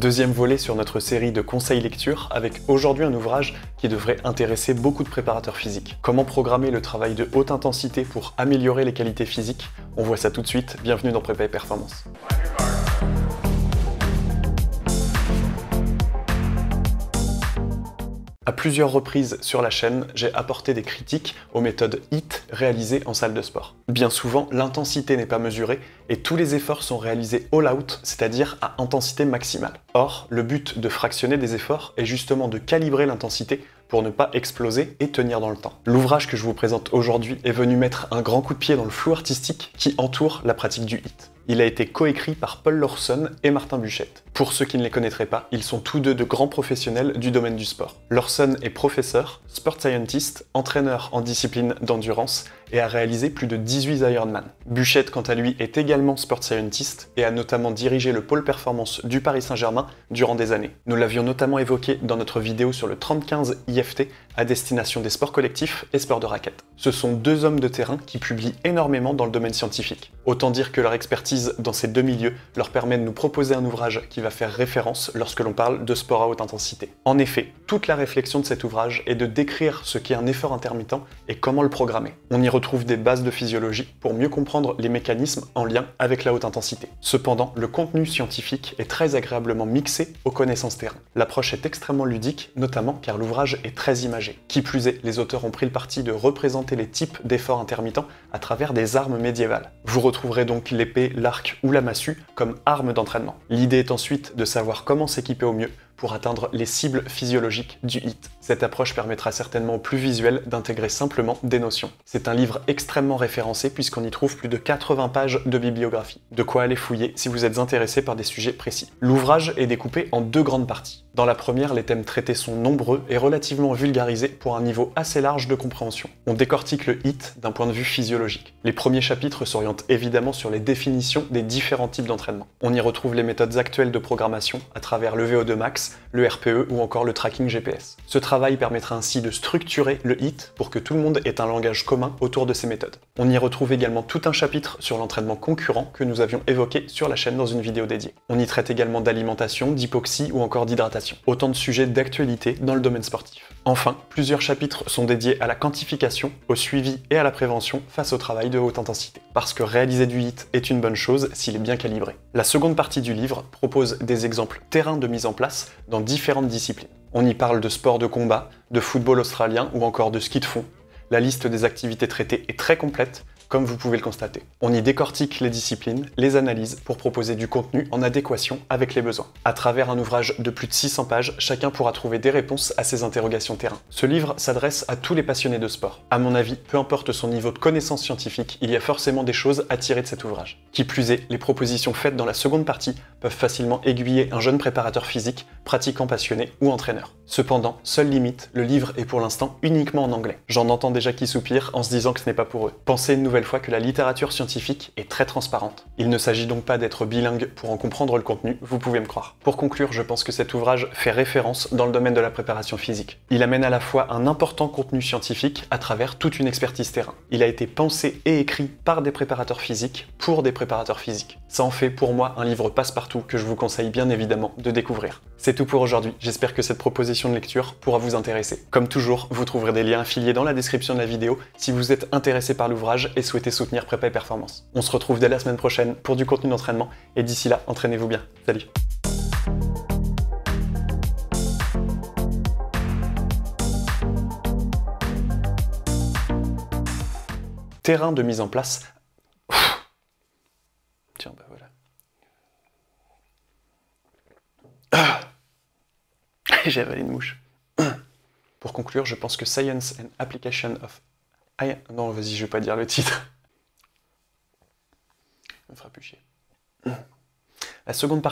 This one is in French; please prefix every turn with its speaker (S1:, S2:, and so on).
S1: Deuxième volet sur notre série de conseils lecture avec aujourd'hui un ouvrage qui devrait intéresser beaucoup de préparateurs physiques. Comment programmer le travail de haute intensité pour améliorer les qualités physiques? On voit ça tout de suite, bienvenue dans Prépa et Performance. À plusieurs reprises sur la chaîne, j'ai apporté des critiques aux méthodes HIT réalisées en salle de sport. Bien souvent, l'intensité n'est pas mesurée et tous les efforts sont réalisés all out, c'est-à-dire à intensité maximale. Or, le but de fractionner des efforts est justement de calibrer l'intensité pour ne pas exploser et tenir dans le temps. L'ouvrage que je vous présente aujourd'hui est venu mettre un grand coup de pied dans le flou artistique qui entoure la pratique du HIT. Il a été coécrit par Paul Lawson et Martin Buchette. Pour ceux qui ne les connaîtraient pas, ils sont tous deux de grands professionnels du domaine du sport. Lawson est professeur, sport scientist, entraîneur en discipline d'endurance et a réalisé plus de 18 Ironman. Buchette, quant à lui, est également sport scientist et a notamment dirigé le pôle performance du Paris Saint-Germain durant des années. Nous l'avions notamment évoqué dans notre vidéo sur le 3015 IFT à destination des sports collectifs et sports de raquettes. Ce sont deux hommes de terrain qui publient énormément dans le domaine scientifique. Autant dire que leur expertise dans ces deux milieux leur permet de nous proposer un ouvrage qui va faire référence lorsque l'on parle de sport à haute intensité. En effet, toute la réflexion de cet ouvrage est de décrire ce qu'est un effort intermittent et comment le programmer. On y retrouve des bases de physiologie pour mieux comprendre les mécanismes en lien avec la haute intensité. Cependant, le contenu scientifique est très agréablement mixé aux connaissances terrain. L'approche est extrêmement ludique, notamment car l'ouvrage est très imagé qui plus est, les auteurs ont pris le parti de représenter les types d'efforts intermittents à travers des armes médiévales. Vous retrouverez donc l'épée, l'arc ou la massue comme armes d'entraînement. L'idée est ensuite de savoir comment s'équiper au mieux pour atteindre les cibles physiologiques du HIT. Cette approche permettra certainement aux plus visuels d'intégrer simplement des notions. C'est un livre extrêmement référencé puisqu'on y trouve plus de 80 pages de bibliographie. De quoi aller fouiller si vous êtes intéressé par des sujets précis. L'ouvrage est découpé en deux grandes parties. Dans la première, les thèmes traités sont nombreux et relativement vulgarisés pour un niveau assez large de compréhension. On décortique le HIT d'un point de vue physiologique. Les premiers chapitres s'orientent évidemment sur les définitions des différents types d'entraînement. On y retrouve les méthodes actuelles de programmation à travers le VO2 max, le RPE ou encore le tracking GPS. Ce travail permettra ainsi de structurer le HIT pour que tout le monde ait un langage commun autour de ces méthodes. On y retrouve également tout un chapitre sur l'entraînement concurrent que nous avions évoqué sur la chaîne dans une vidéo dédiée. On y traite également d'alimentation, d'hypoxie ou encore d'hydratation. Autant de sujets d'actualité dans le domaine sportif. Enfin, plusieurs chapitres sont dédiés à la quantification, au suivi et à la prévention face au travail de haute intensité. Parce que réaliser du HIT est une bonne chose s'il est bien calibré. La seconde partie du livre propose des exemples terrain de mise en place dans différentes disciplines. On y parle de sport de combat, de football australien ou encore de ski de fond. La liste des activités traitées est très complète, comme vous pouvez le constater. On y décortique les disciplines, les analyses pour proposer du contenu en adéquation avec les besoins. À travers un ouvrage de plus de 600 pages, chacun pourra trouver des réponses à ses interrogations terrain. Ce livre s'adresse à tous les passionnés de sport. À mon avis, peu importe son niveau de connaissance scientifique, il y a forcément des choses à tirer de cet ouvrage. Qui plus est, les propositions faites dans la seconde partie peuvent facilement aiguiller un jeune préparateur physique, pratiquant passionné ou entraîneur. Cependant, seule limite, le livre est pour l'instant uniquement en anglais. J'en entends déjà qui soupirent en se disant que ce n'est pas pour eux. Pensez une nouvelle fois que la littérature scientifique est très transparente. Il ne s'agit donc pas d'être bilingue pour en comprendre le contenu, vous pouvez me croire. Pour conclure, je pense que cet ouvrage fait référence dans le domaine de la préparation physique. Il amène à la fois un important contenu scientifique à travers toute une expertise terrain. Il a été pensé et écrit par des préparateurs physiques pour des préparateurs physiques. Ça en fait pour moi un livre passe-partout que je vous conseille bien évidemment de découvrir. C'est tout pour aujourd'hui, j'espère que cette proposition de lecture pourra vous intéresser. Comme toujours, vous trouverez des liens affiliés dans la description de la vidéo si vous êtes intéressé par l'ouvrage et souhaitez soutenir Prépa et Performance. On se retrouve dès la semaine prochaine pour du contenu d'entraînement et d'ici là, entraînez-vous bien. Salut Terrain de mise en place. J'ai avalé une mouche. Pour conclure, je pense que Science and Application of... Non, vas-y, je vais pas dire le titre. Me fera plus chier. La seconde partie